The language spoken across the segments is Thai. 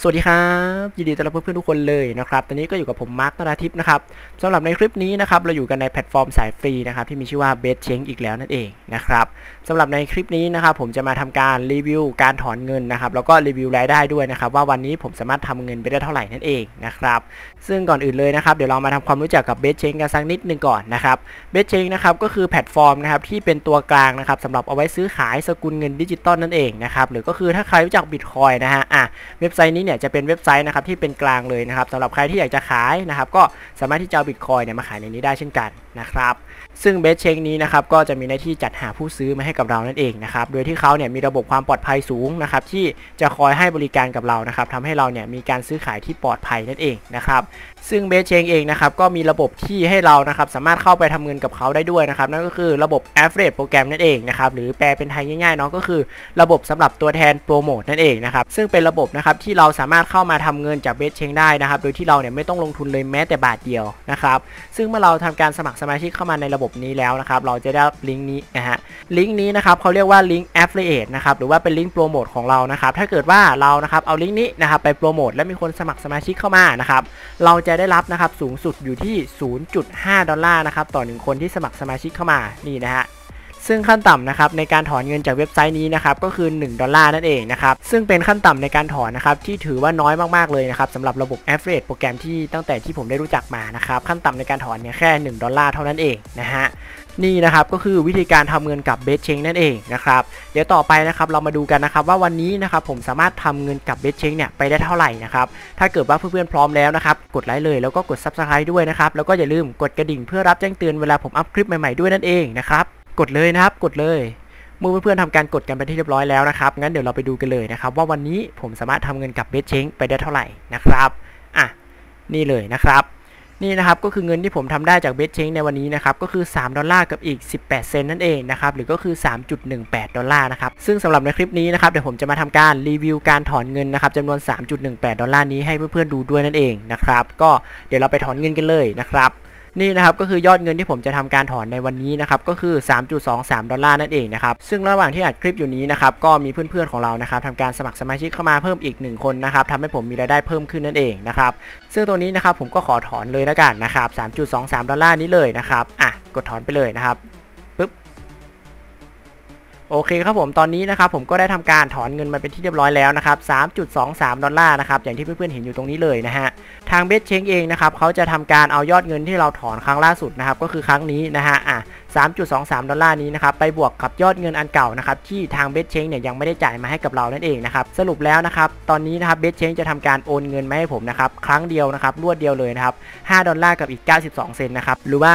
สวัสดีครับยินดีต้อนรับเพื่อนๆทุกคนเลยนะครับตอนนี้ก็อยู่กับผมมาร์คนราทิพย์นะครับสำหรับในคลิปนี้นะครับเราอยู่กันในแพลตฟอร์มสายฟรีนะครับที่มีชื่อว่า BestChange อีกแล้วนั่นเอง นะครับสำหรับในคลิปนี้นะครับผมจะมาทำการรีวิวการถอนเงินนะครับแล้วก็รีวิวรายได้ด้วยนะครับว่าวันนี้ผมสามารถทำเงินไปได้เท่าไหร่นั่นเองนะครับซึ่งก่อนอื่นเลยนะครับเดี๋ยวเรามาทำความรู้จักกับ BestChange กันสักนิดนึงก่อนนะครับ BestChange นะครับก็คือแพลตฟอร์มนะครับที่เป็นตัวกลางนะครับสำหรับเอาไว้ซื้อขายสกุลเงินดิจิตอลนั่นเองนะครับหรือก็คือถ้าใครรู้จักบิตคอยน์นะฮะอะเว็บไซต์นี้เนี่ยจะเป็นเว็บไซต์นะครับที่เป็นกลางเลยนะครับสำหรับใครที่อยากจะขายนะครับก็สามารถที่จะเอาบิตคอยเนี่ยมาขายในนี้ได้เช่นกันนะครับซึ่งเบสเชงนี้นะครับก็จะมีหน้าที่จัดหาผู้ซื้อมาให้กับเรานั่นเองนะครับ โดยที่เขาเนี่ยมีระบบความปลอดภัยสูงนะครับที่จะคอยให้บริการกับเรานะครับทำให้เราเนี่ยมีการซื้อขายที่ปลอดภัยนั่นเองนะครับ ซึ่งเบสเชงเองนะครับก็มีระบบที่ให้เรานะครับสามารถเข้าไปทำเงินกับเขาได้ด้วยนะครับนั่นก็คือระบบ Affiliate โปรแกรมนั่นเองนะครับหรือแปลเป็นไทยง่ายๆเนาะก็คือ ระบบสำหรับตัวแทนโปรโมทนั่นเองนะครับซึ่งเป็นระบบนะครับที่เราสามารถเข้ามาทำเงินจากเบสเชงได้นะครับโดยที่เราเนี่ยไม่ต้องลงทุนเลยแม้แต่บาทเดียวนะครับซึ่งเมื่อเราทำการสมัครสมาชิกเข้ามาในระบบนี้แล้วนะครับเราจะได้ลิงก์นี้นะฮะลิงก์นี้นะครับเขาเรียกว่าลิงก์ Affiliate นะครับหรือว่าเป็นลิงก์โปรโมทของเรานะครับถ้าเกิดว่าเรานะครับเอาลิงก์นี้นะครับไปโปรโมทและมีคนสมัครสมาชิกเข้ามานะครับเราจะได้รับนะครับสูงสุดอยู่ที่ 0.5 ดอลลาร์นะครับต่อหนึ่งคนที่สมัครสมาชิกเข้ามานี่นะฮะ ซึ่งขั้นต่ำนะครับในการถอนเงินจากเว็บไซต์นี้นะครับก็คือ 1 ดอลลาร์นั่นเองนะครับซึ่งเป็นขั้นต่ำในการถอนนะครับที่ถือว่าน้อยมากๆเลยนะครับสำหรับระบบ Affiliate โปรแกรมที่ตั้งแต่ที่ผมได้รู้จักมานะครับขั้นต่ำในการถอนเนี่ยแค่ 1 ดอลลาร์เท่านั้นเองนะฮะนี่นะครับก็คือวิธีการทำเงินกับ BestChange นั่นเองนะครับเดี๋ยวต่อไปนะครับเรามาดูกันนะครับว่าวันนี้นะครับผมสามารถทำเงินกับ BestChange เนี่ยไปได้เท่าไหร่นะครับถ้าเกิดว่าเพื่อนๆพร้อมแล้วนะครับกดไลค์เลยแล้วก็กด Subscribe ด้วยนะครับแล้วก็อย่าลืมกดกระดิ่งเพื่อรับแจ้งเตือนเวลาผมอัพคลิปใหม่ๆด้วยนั่นเองนะครับ กดเลยนะครับ กดเลยเมื่อเพื่อนๆทำการกดกันไปที่เรียบร้อยแล้วนะครับ งั้นเดี๋ยวเราไปดูกันเลยนะครับ ว่าวันนี้ผมสามารถทำเงินกับเบสเชงไปได้เท่าไหร่นะครับอะนี่เลยนะครับ นี่นะครับก็คือเงินที่ผมทำได้จากเบสเชงในวันนี้นะครับก็คือ 3 ดอลลาร์กับอีก 18 เซนต์นั่นเองนะครับหรือก็คือ 3.18 ดอลลาร์นะครับซึ่งสำหรับในคลิปนี้นะครับเดี๋ยวผมจะมาทำการรีวิวการถอนเงินนะครับจำนวน 3.18 ดอลลาร์นี้ให้เพื่อนๆดูด้วยนั่นเองนะครับก็เดี๋ยวเราไปถอนเงินกันเลยนะครับ นี่นะครับก็คือยอดเงินที่ผมจะทำการถอนในวันนี้นะครับก็คือ 3.23 ดอลลาร์นั่นเองนะครับซึ่งระหว่างที่อัดคลิปอยู่นี้นะครับก็มีเพื่อนๆของเรานะครับทำการสมัครสมาชิกเข้ามาเพิ่มอีก 1 คนนะครับทำให้ผมมีรายได้เพิ่มขึ้นนั่นเองนะครับซึ่งตัวนี้นะครับผมก็ขอถอนเลยแล้วกันนะครับ 3.23 ดอลลาร์นี้เลยนะครับอะกดถอนไปเลยนะครับ โอเคครับผมตอนนี้นะครับผมก็ได้ทำการถอนเงินมาเป็นที่เรียบร้อยแล้วนะครับ 3.23 ดอลลาร์นะครับอย่างที่เพื่อนๆเห็นอยู่ตรงนี้เลยนะฮะทาง BestChange เองนะครับเขาจะทำการเอายอดเงินที่เราถอนครั้งล่าสุดนะครับก็คือครั้งนี้นะฮะอะ3.23 ดอลลาร์นี้นะครับไปบวกกับยอดเงินอันเก่านะครับที่ทาง BestChange เนี่ยยังไม่ได้จ่ายมาให้กับเรานั่นเองนะครับสรุปแล้วนะครับตอนนี้นะครับ BestChange จะทำการโอนเงินมาให้ผมนะครับครั้งเดียวนะครับรวดเดียวเลยนะครับ5ดอลลาร์กับอีก 92 เซนต์นะครับหรือว่า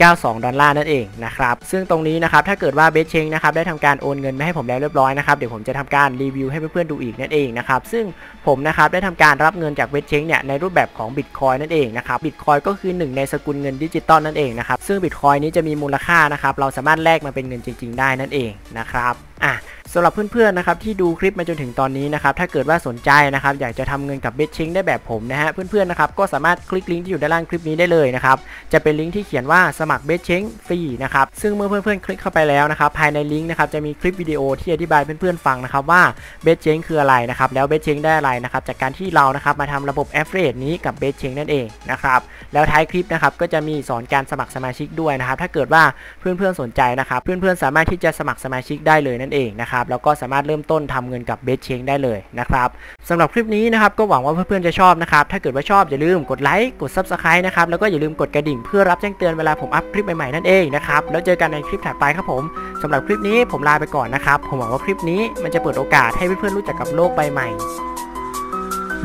5.92 ดอลลาร์นั่นเองนะครับซึ่งตรงนี้นะครับถ้าเกิดว่า BestChange นะครับได้ทำการโอนเงินมาให้ผมแล้วเรียบร้อยนะครับเดี๋ยวผมจะทำการรีวิวให้เพื่อนๆดูอีกนั่นเองนะครับซึ่งผมนะครับได้ทำการรับเงินจาก BestChange เนี่ยในรูปแบบของบิตคอยน์นั่นเองนะครับบิตคอยน์ก็คือหนึ่งในสกุลเงินดิจิตอลนั่นเองนะครับซึ่งบิตคอยน์นี้จะมีมูลค่านะครับเราสามารถแลกมาเป็นเงินจริง ๆ ได้นั่นเองนะครับอะ สำหรับเพื่อนๆนะครับที่ดูคลิปมาจนถึงตอนนี้นะครับถ้าเกิดว่าสนใจนะครับอยากจะทำเงินกับ BestChange ได้แบบผมนะฮะเพื่อนๆนะครับก็สามารถคลิกลิงก์ที่อยู่ด้านล่างคลิปนี้ได้เลยนะครับจะเป็นลิงก์ที่เขียนว่าสมัคร BestChange ฟรีนะครับซึ่งเมื่อเพื่อนๆคลิกเข้าไปแล้วนะครับภายในลิงก์นะครับจะมีคลิปวิดีโอที่อธิบายเพื่อนๆฟังนะครับว่าเบสชิงคืออะไรนะครับแล้วเบสชิงได้อะไรนะครับจากการที่เรานะครับมาทำระบบ Affiliate นี้กับเบสชิงนั่นเองนะครับแล้วท้ายคลิปนะครับก็จะมีสอนการสมัครสมาชิกด้วยนะครับถ้าเกิดว่าเพื่อนๆสนใจนะครับเพื่อนๆสามารถที่จะสมัครสมาชิกได้เลยนั่นเองนะครับแล้วก็สามารถเริ่มต้นทำเงินกับเบสเชงได้เลยนะครับสำหรับคลิปนี้นะครับก็หวังว่าเพื่อนๆจะชอบนะครับถ้าเกิดว่าชอบอย่าลืมกดไลค์กด Subscribe นะครับแล้วก็อย่าลืมกดกระดิ่งเพื่อรับแจ้งเตือนเวลาผมอัพคลิปใหม่ๆนั่นเองนะครับแล้วเจอกันในคลิปถัดไปครับผมสำหรับคลิปนี้ผมลาไปก่อนนะครับผมหวังว่าคลิปนี้มันจะเปิดโอกาสให้เพื่อนๆรู้จักกับโลกใบใหม่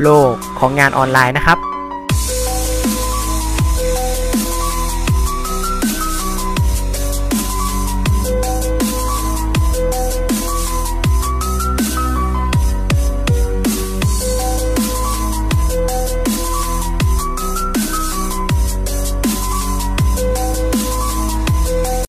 โลกของงานออนไลน์นะครับ